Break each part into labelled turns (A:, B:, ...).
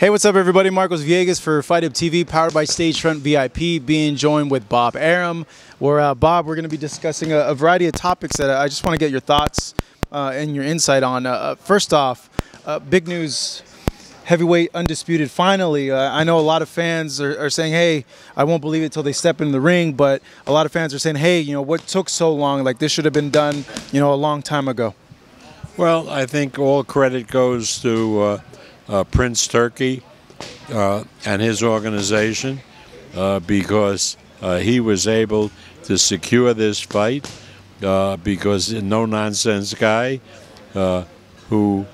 A: Hey, what's up, everybody? Marcos Villegas for Fight Hub TV, powered by Stagefront VIP, being joined with Bob Arum. Where uh, Bob, we're going to be discussing a, a, variety of topics that I just want to get your thoughts uh, and your insight on. Uh, uh first off, uh, big news heavyweight undisputed finally. Uh, I know a lot of fans are, are, saying, hey, I won't believe it until they step in the ring, but a lot of fans are saying, hey, you know, what took so long? Like, this should have been done, you know, a long time ago.
B: Well, I think all credit goes to uh, Prince Turki uh, and his organization uh, because uh, he was able to secure this fight uh, because no nonsense guy who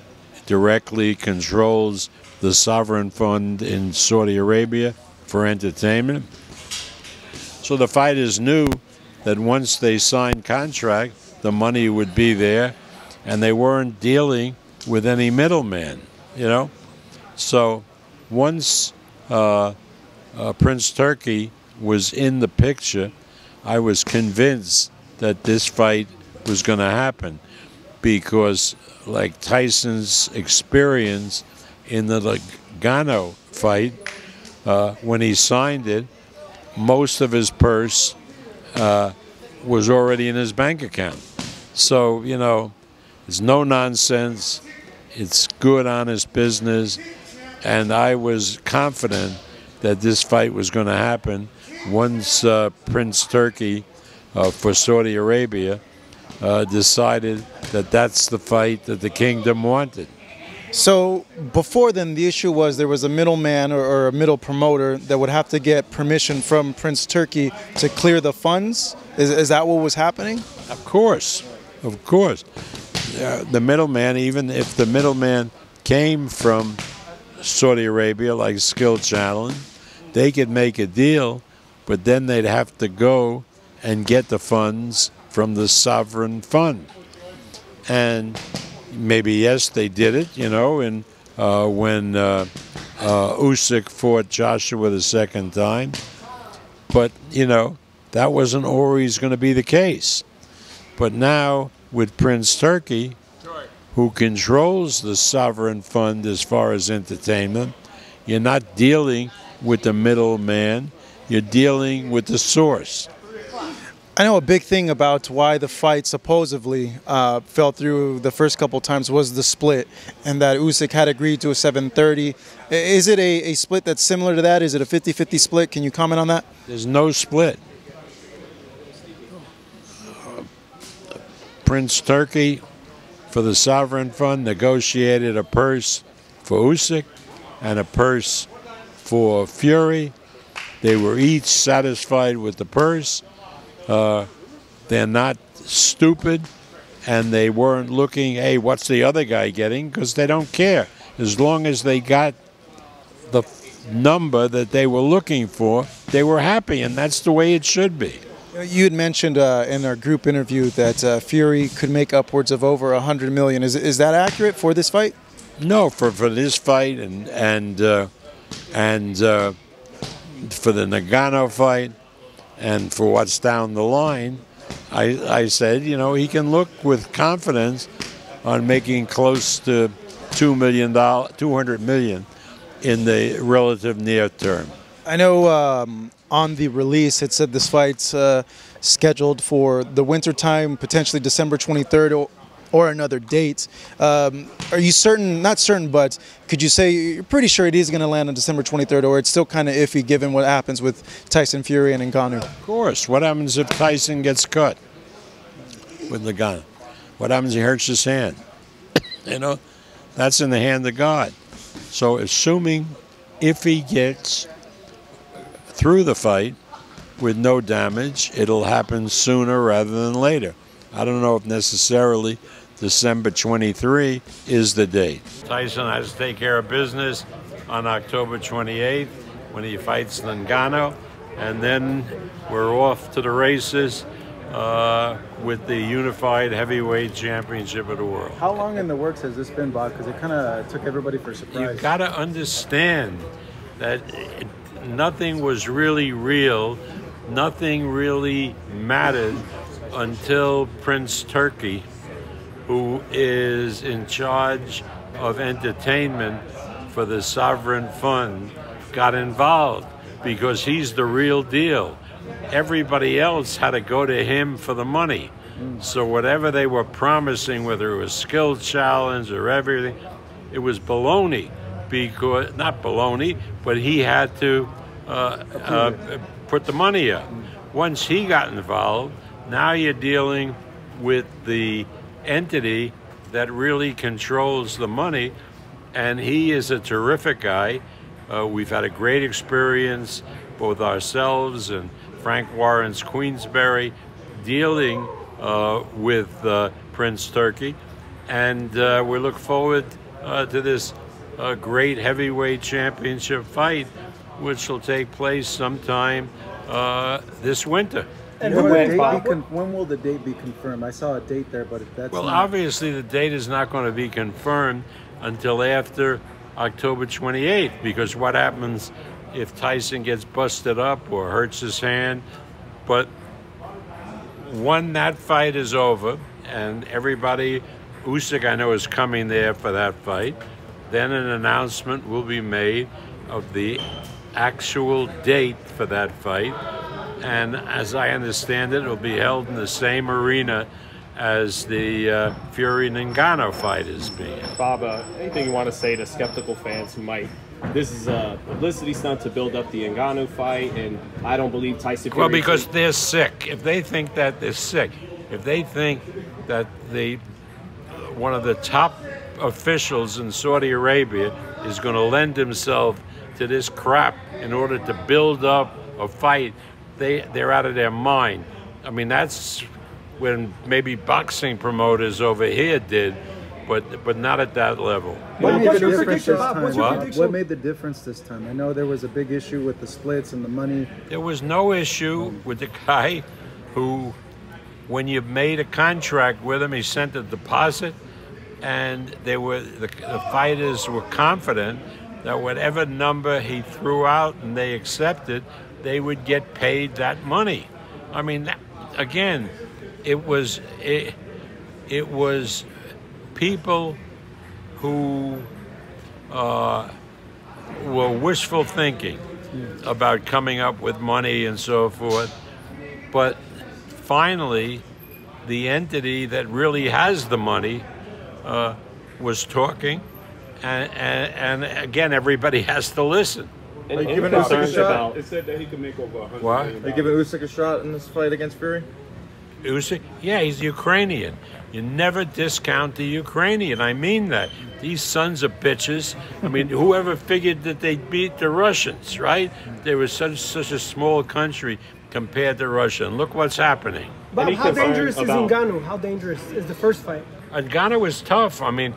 B: directly controls the sovereign fund in Saudi Arabia for entertainment. So the fighters knew that once they signed contract, the money would be there, and they weren't dealing with any middleman. You know, so once uh, uh, Prince Turki was in the picture, I was convinced that this fight was going to happen because, like Tyson's experience in the Ngannou fight, uh, when he signed it, most of his purse uh, was already in his bank account. So, you know, it's no nonsense. It's good, honest business and I was confident that this fight was going to happen once uh, Prince Turki uh, for Saudi Arabia uh, decided that that's the fight that the kingdom wanted.
A: So before then, the issue was there was a middleman or, or, a middle promoter that would have to get permission from Prince Turki to clear the funds. Is, is that what was happening?
B: Of course, of course. Uh, the middleman, even if the middleman came from Saudi Arabia, like Skill Challenge, they could make a deal, but then they'd have to go and get the funds from the sovereign fund. And maybe yes, they did it. You know, uh, when uh, uh, Usyk fought Joshua the second time, but you know that wasn't always going to be the case. But now with Prince Turki, who controls the sovereign fund as far as entertainment. You're not dealing with the middleman, you're dealing with the source.
A: I know a big thing about why the fight supposedly uh, fell through the first couple times was the split, and that Usyk had agreed to a 7:30. Is it a, a split that's similar to that? Is it a 50-50 split? Can you comment on that?
B: There's no split. Prince Turki for the Sovereign Fund negotiated a purse for Usyk and a purse for Fury. They were each satisfied with the purse. Uh, they're not stupid, and they weren't looking, hey, what's the other guy getting? Because they don't care. As long as they got the number that they were looking for, they were happy, and that's the way it should be.
A: You had mentioned uh, in our group interview that uh, Fury could make upwards of over a hundred million. Is is that accurate for this fight?
B: No, for, for this fight and and uh, and uh, for the Ngannou fight and for what's down the line, I I said you know he can look with confidence on making close to two million dollar, two hundred million in the relative near term.
A: I know um, on the release it said this fight's uh, scheduled for the winter time, potentially December 23rd or, or another date. Um, are you certain, not certain, but could you say you're pretty sure it is going to land on December 23rd or it's still kind of iffy given what happens with Tyson Fury and Ngannou?
B: Of course. What happens if Tyson gets cut with the gun? What happens if he hurts his hand? you know, that's in the hand of God. So assuming if he gets through the fight with no damage. It'll happen sooner rather than later. I don't know if necessarily December 23 is the date. Tyson has to take care of business on October 28th when he fights Ngannou, and then we're off to the races uh, with the unified heavyweight championship of the world.
A: How long in the works has this been, Bob? Because it kind of took everybody for surprise.
B: You've got to understand that it, nothing was really real, nothing really mattered until Prince Turki, who is in charge of entertainment for the sovereign fund got involved because he's the real deal. Everybody else had to go to him for the money. So whatever they were promising, whether it was skill challenge or everything, it was baloney. Because not baloney, but he had to put the money up. Once he got involved, now you're dealing with the entity that really controls the money, and he is a terrific guy. Uh, we've had a great experience, both ourselves and Frank Warren's Queensberry, dealing uh, with uh, Prince Turki, and uh, we look forward uh, to this uh, great heavyweight championship fight, which will take place sometime uh, this winter.
A: And when, will the date be con- when will the date be confirmed? I saw a date there, but if that's
B: well.
A: Not-
B: obviously, the date is not going to be confirmed until after October 28th, because what happens if Tyson gets busted up or hurts his hand? But when that fight is over, and everybody, Usyk, I know, is coming there for that fight, then an announcement will be made of the actual date for that fight. And as I understand it, it will be held in the same arena as the uh, Fury Ngannou fight is being.
C: Bob, uh, anything you want to say to skeptical fans who might? This is a publicity stunt to build up the Ngannou fight, and I don't believe Tyson. Fury
B: Well, because they're sick. If they think that they're sick, if they think that the one of the top officials in Saudi Arabia is going to lend himself to this crap in order to build up a fight, they they're out of their mind. I mean, that's when maybe boxing promoters over here did, but but not at that level.
A: What made the difference this time?
D: What's
B: your
A: What? What made the difference this time? I know there was a big issue with the splits and the money.
B: There was no issue with the guy who, when you made a contract with him, he sent a deposit, and they were the, the fighters were confident that whatever number he threw out and they accepted, they would get paid that money. I mean, that, again, it was it, it was people who uh, were wishful thinking about coming up with money and so forth. But finally, the entity that really has the money uh, was talking, and, and, and again, everybody has to listen.
C: And,
D: Are you giving Usyk a shot?
C: about
E: It said that he could make over hundred
B: What?
E: million
D: Are you giving Usyk a shot in this fight against Fury?
B: Usyk, yeah, he's Ukrainian. You never discount the Ukrainian. I mean that. These sons of bitches. I mean, whoever figured that they'd beat the Russians, right? They were such such a small country compared to Russia. And look what's happening.
D: Bob, how dangerous is
C: about-
D: Ngannou? How dangerous is the first fight?
B: Ngannou was tough. I mean,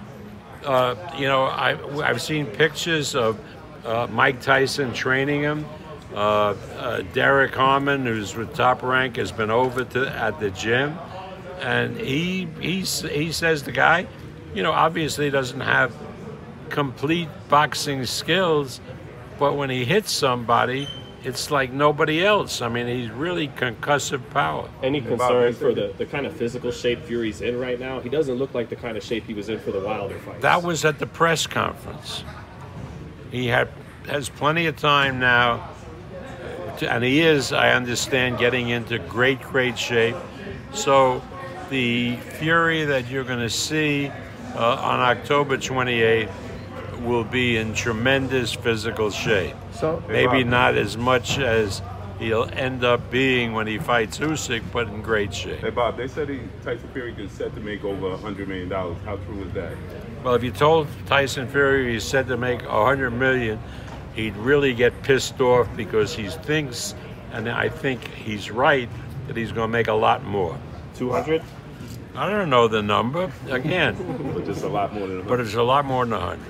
B: uh, you know, I, I've seen pictures of uh, Mike Tyson training him. Uh, uh, Derek Harmon, who's with Top Rank, has been over to at the gym, and he he he says the guy, you know, obviously doesn't have complete boxing skills, but when he hits somebody, it's like nobody else. I mean, he's really concussive power.
C: any concern for the, the kind of physical shape Fury's in right now? He doesn't look like the kind of shape he was in for the Wilder fight.
B: That was at the press conference. He had has plenty of time now, to, and he is, I understand, getting into great, great shape. So, the Fury that you're going to see uh, on October 28th will be in tremendous physical shape.
A: So
B: Maybe not as much as he'll end up being when he fights Usyk, but in great shape.
E: Hey Bob, they said he Tyson Fury is set to make over a hundred million dollars. How true is that?
B: Well, if you told Tyson Fury he's said to make a hundred million, he'd really get pissed off because he thinks, and I think he's right, that he's going to make a lot more.
C: 200?
B: I don't know the number again,
E: But just a lot more than hundred.
B: but it's a lot more than a hundred.